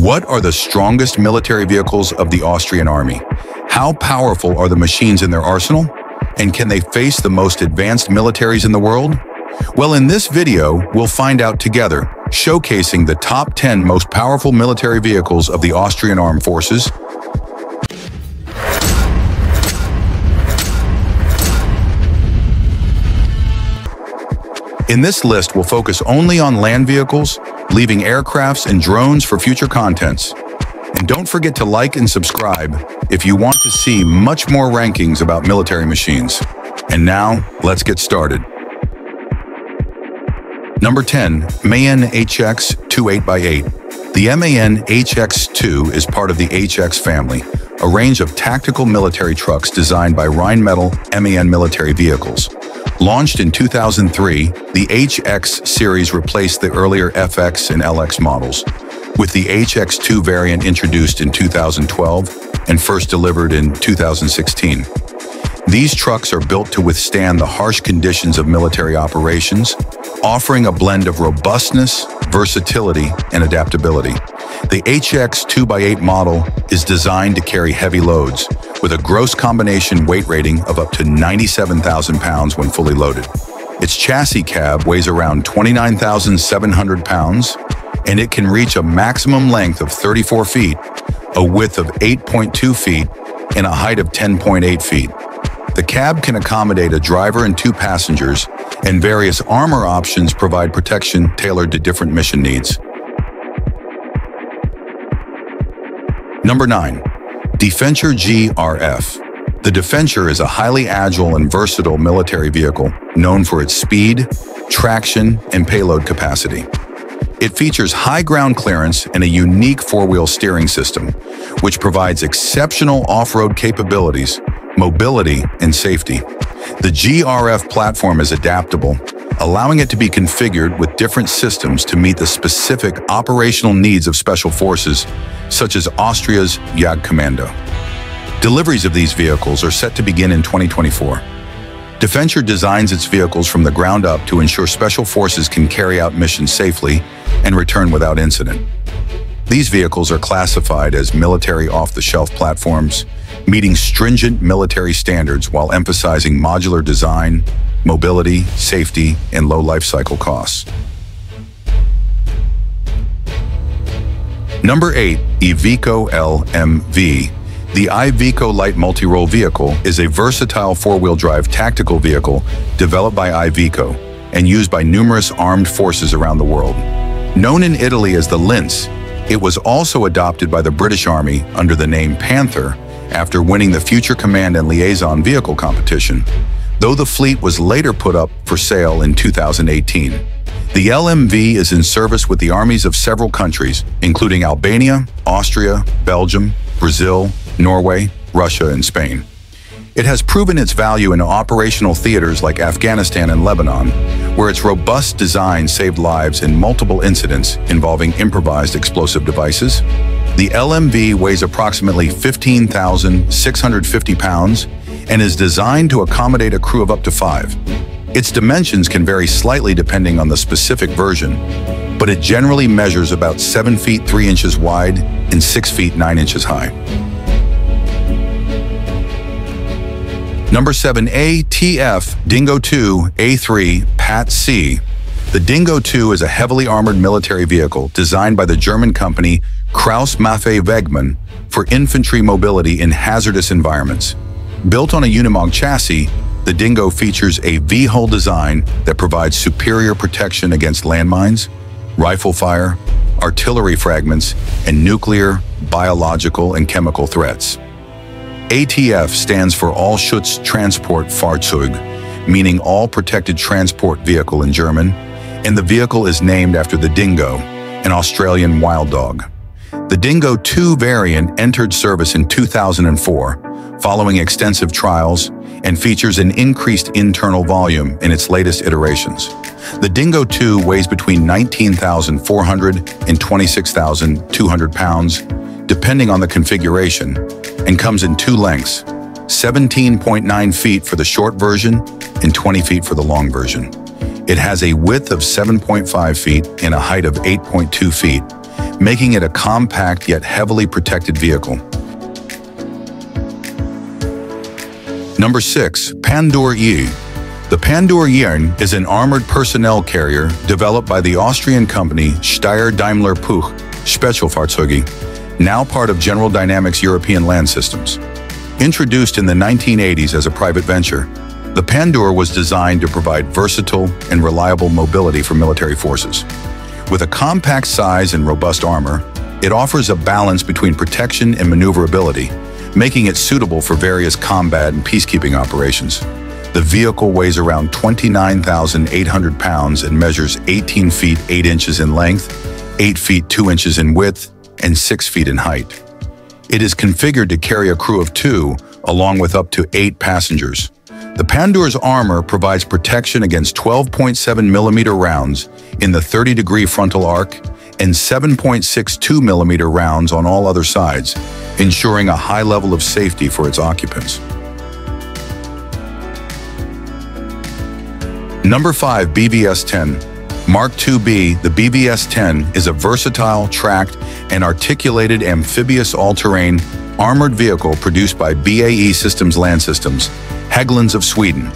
What are the strongest military vehicles of the Austrian army? How powerful are the machines in their arsenal? And can they face the most advanced militaries in the world? Well, in this video, we'll find out together, showcasing the top 10 most powerful military vehicles of the Austrian Armed Forces, In this list, we'll focus only on land vehicles, leaving aircrafts and drones for future contents. And don't forget to like and subscribe if you want to see much more rankings about military machines. And now, let's get started. Number 10, MAN HX2 8x8. The MAN HX2 is part of the HX family, a range of tactical military trucks designed by Rheinmetall MAN Military Vehicles. Launched in 2003, the HX series replaced the earlier FX and LX models, with the HX2 variant introduced in 2012 and first delivered in 2016. These trucks are built to withstand the harsh conditions of military operations, offering a blend of robustness, versatility, and adaptability. The HX 2x8 model is designed to carry heavy loads, with a gross combination weight rating of up to 97,000 pounds when fully loaded. Its chassis cab weighs around 29,700 pounds, and it can reach a maximum length of 34 feet, a width of 8.2 feet, and a height of 10.8 feet. The cab can accommodate a driver and two passengers, and various armor options provide protection tailored to different mission needs. Number 9. Defenture GRF. The Defenture is a highly agile and versatile military vehicle known for its speed, traction, and payload capacity. It features high ground clearance and a unique four-wheel steering system, which provides exceptional off-road capabilities, mobility, and safety. The GRF platform is adaptable, allowing it to be configured with different systems to meet the specific operational needs of special forces such as Austria's Jagdkommando. Deliveries of these vehicles are set to begin in 2024. Defenture designs its vehicles from the ground up to ensure special forces can carry out missions safely and return without incident. These vehicles are classified as military off-the-shelf platforms, meeting stringent military standards while emphasizing modular design, mobility, safety, and low life cycle costs. Number 8. Iveco LMV The Iveco Light Multi-Role Vehicle is a versatile four-wheel drive tactical vehicle developed by Iveco and used by numerous armed forces around the world. Known in Italy as the Lince, it was also adopted by the British Army under the name Panther after winning the Future Command and Liaison Vehicle competition, though the fleet was later put up for sale in 2018. The LMV is in service with the armies of several countries, including Albania, Austria, Belgium, Brazil, Norway, Russia, and Spain. It has proven its value in operational theaters like Afghanistan and Lebanon, where its robust design saved lives in multiple incidents involving improvised explosive devices. The LMV weighs approximately 15,650 pounds and is designed to accommodate a crew of up to five. Its dimensions can vary slightly depending on the specific version, but it generally measures about 7 feet 3 inches wide and 6 feet 9 inches high. Number 7 ATF Dingo 2 A3 PatSi. The Dingo 2 is a heavily armored military vehicle designed by the German company Krauss Maffei Wegmann for infantry mobility in hazardous environments. Built on a Unimog chassis, the Dingo features a V-hull design that provides superior protection against landmines, rifle fire, artillery fragments, and nuclear, biological, and chemical threats. ATF stands for Allschutz Transport Fahrzeug, meaning All Protected Transport Vehicle in German, and the vehicle is named after the dingo, an Australian wild dog. The Dingo 2 variant entered service in 2004, following extensive trials, and features an increased internal volume in its latest iterations. The Dingo 2 weighs between 19,400 and 26,200 pounds, depending on the configuration, and comes in two lengths, 17.9 feet for the short version and 20 feet for the long version. It has a width of 7.5 feet and a height of 8.2 feet, making it a compact yet heavily protected vehicle. Number 6. Pandur E. The Pandur Yern is an armored personnel carrier developed by the Austrian company Steyr Daimler Puch Spezialfahrzeuge, now part of General Dynamics European Land Systems. Introduced in the 1980s as a private venture, the Pandur was designed to provide versatile and reliable mobility for military forces. With a compact size and robust armor, it offers a balance between protection and maneuverability, making it suitable for various combat and peacekeeping operations. The vehicle weighs around 29,800 pounds and measures 18 feet 8 inches in length, 8 feet 2 inches in width, and 6 feet in height. It is configured to carry a crew of two, along with up to eight passengers. The Pandur's armor provides protection against 12.7 millimeter rounds in the 30-degree frontal arc and 7.62 millimeter rounds on all other sides, ensuring a high level of safety for its occupants. Number 5 BVS-10 Mark II-B, the BVS-10, is a versatile, tracked, and articulated amphibious all-terrain armored vehicle produced by BAE Systems Land Systems, Hägglunds of Sweden.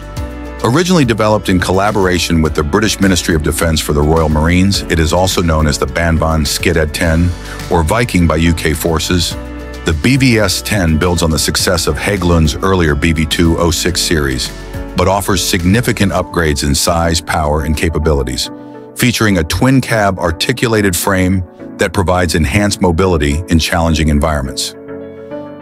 Originally developed in collaboration with the British Ministry of Defence for the Royal Marines, it is also known as the Bandvagn Skyddad 10 or Viking by UK forces. The BVS-10 builds on the success of Hägglunds' earlier BV-206 series, but offers significant upgrades in size, power, and capabilities, featuring a twin-cab articulated frame that provides enhanced mobility in challenging environments.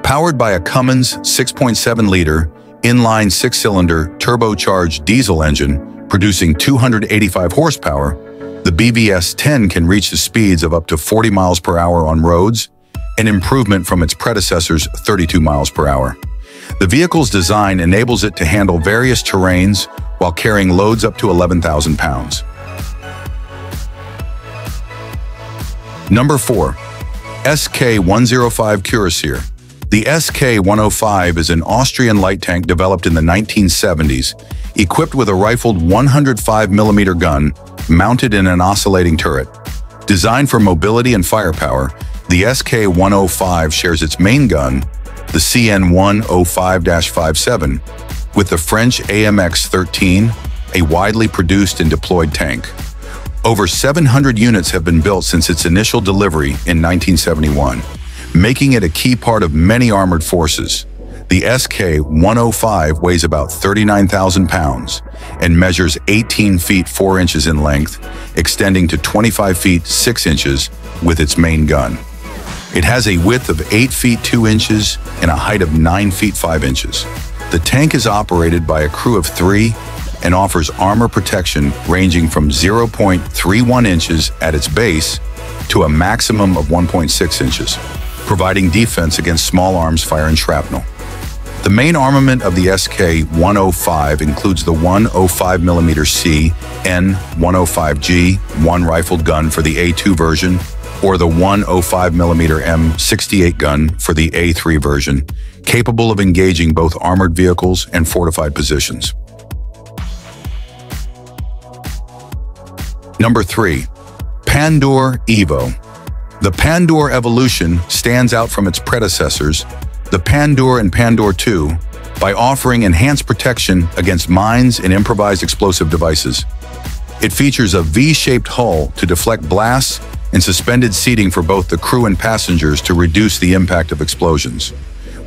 Powered by a Cummins 6.7-liter, inline six-cylinder, turbocharged diesel engine producing 285 horsepower, the BVS-10 can reach the speeds of up to 40 miles per hour on roads, an improvement from its predecessor's 32 miles per hour. The vehicle's design enables it to handle various terrains while carrying loads up to 11,000 pounds. Number 4. SK-105 Cuirassier. The SK-105 is an Austrian light tank developed in the 1970s, equipped with a rifled 105mm gun mounted in an oscillating turret. Designed for mobility and firepower, the SK-105 shares its main gun, the CN-105-57, with the French AMX-13, a widely produced and deployed tank. Over 700 units have been built since its initial delivery in 1971, making it a key part of many armored forces. The SK-105 weighs about 39,000 pounds and measures 18 feet 4 inches in length, extending to 25 feet 6 inches with its main gun. It has a width of 8 feet 2 inches and a height of 9 feet 5 inches. The tank is operated by a crew of three and offers armor protection ranging from 0.31 inches at its base to a maximum of 1.6 inches, providing defense against small arms fire and shrapnel. The main armament of the SK-105 includes the 105mm C, N-105G, one rifled gun for the A2 version or the 105mm M68 gun for the A3 version, capable of engaging both armored vehicles and fortified positions. Number 3. Pandur Evo The Pandur Evolution stands out from its predecessors, the Pandur and Pandur 2, by offering enhanced protection against mines and improvised explosive devices. It features a V-shaped hull to deflect blasts and suspended seating for both the crew and passengers to reduce the impact of explosions.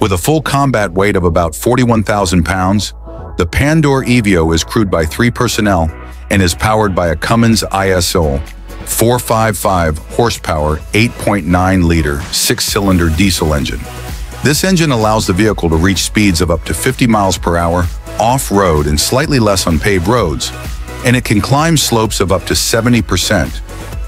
With a full combat weight of about 41,000 pounds, the Pandur Evo is crewed by three personnel and is powered by a Cummins ISO 455 horsepower 8.9 liter six-cylinder diesel engine. This engine allows the vehicle to reach speeds of up to 50 miles per hour off-road and slightly less on paved roads, and it can climb slopes of up to 70%.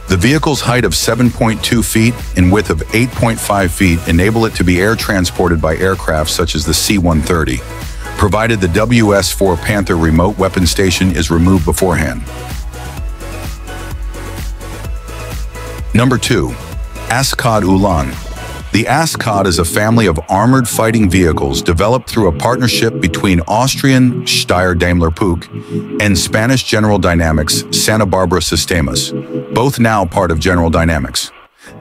The vehicle's height of 7.2 feet and width of 8.5 feet enable it to be air transported by aircraft such as the C-130 provided the WS-4 Panther remote weapon station is removed beforehand. Number 2. Ascod Ulan. The Ascod is a family of armored fighting vehicles developed through a partnership between Austrian Steyr Daimler Puch and Spanish General Dynamics Santa Barbara Sistemas, both now part of General Dynamics.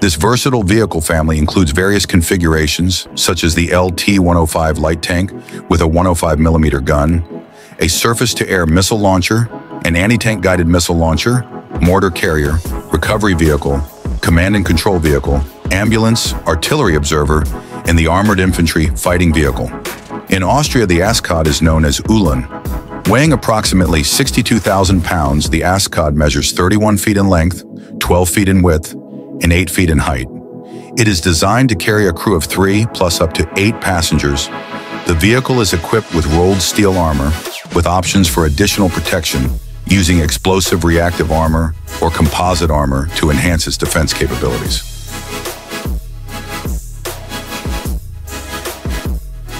This versatile vehicle family includes various configurations, such as the LT-105 light tank with a 105mm gun, a surface-to-air missile launcher, an anti-tank guided missile launcher, mortar carrier, recovery vehicle, command and control vehicle, ambulance, artillery observer, and the armored infantry fighting vehicle. In Austria, the Ascod is known as Ulan. Weighing approximately 62,000 pounds, the Ascod measures 31 feet in length, 12 feet in width, and 8 feet in height. It is designed to carry a crew of three plus up to eight passengers. The vehicle is equipped with rolled steel armor with options for additional protection using explosive reactive armor or composite armor to enhance its defense capabilities.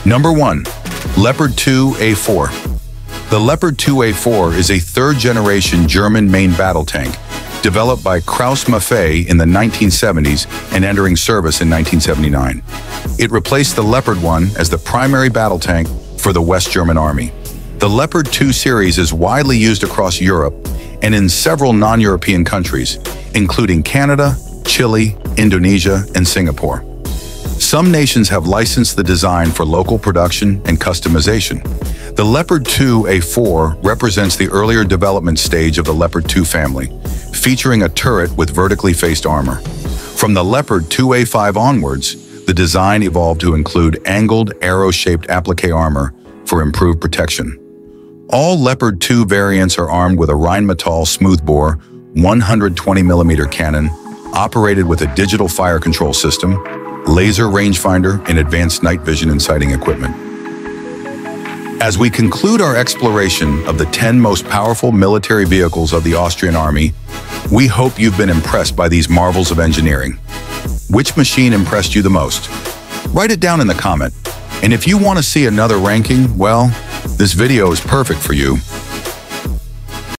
Number 1. Leopard 2A4 The Leopard 2A4 is a third-generation German main battle tank developed by Krauss-Maffei in the 1970s and entering service in 1979. It replaced the Leopard 1 as the primary battle tank for the West German Army. The Leopard 2 series is widely used across Europe and in several non-European countries, including Canada, Chile, Indonesia, and Singapore. Some nations have licensed the design for local production and customization. The Leopard 2 A4 represents the earlier development stage of the Leopard 2 family, featuring a turret with vertically faced armor. From the Leopard 2A5 onwards, the design evolved to include angled, arrow-shaped applique armor for improved protection. All Leopard 2 variants are armed with a Rheinmetall smoothbore 120mm cannon, operated with a digital fire control system, laser rangefinder, and advanced night vision and sighting equipment. As we conclude our exploration of the 10 most powerful military vehicles of the Austrian Army, we hope you've been impressed by these marvels of engineering. Which machine impressed you the most? Write it down in the comment. And if you want to see another ranking, well, this video is perfect for you.